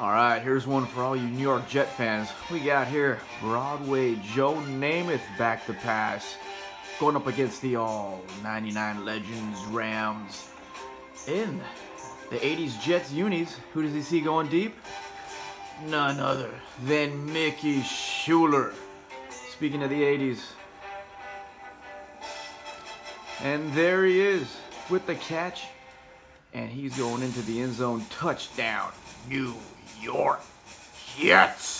All right, here's one for all you New York Jet fans. We got here Broadway Joe Namath back to pass, going up against the all 99 Legends Rams. In the 80s Jets unis, who does he see going deep? None other than Mickey Shuler. Speaking of the 80s. And there he is with the catch. And he's going into the end zone touchdown. New York Jets.